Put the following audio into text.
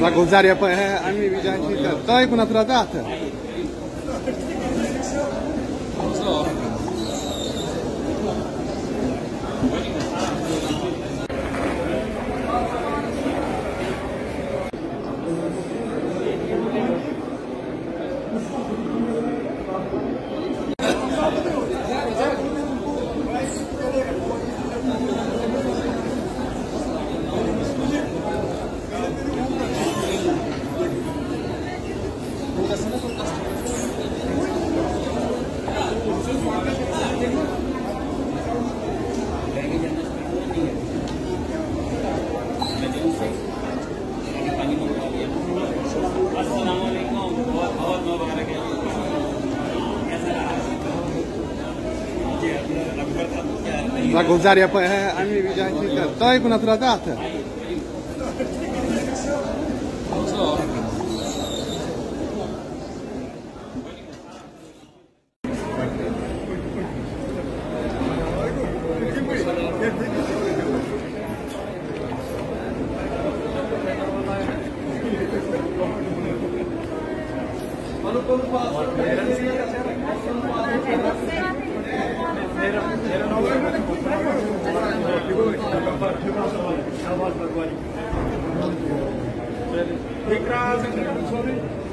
Bagunzaria, a minha vida é aí com naturalidade. Zagodzari आम्ही विनंती करतोय पण तुला जात Quando quando passa, Tem casa, tem condições.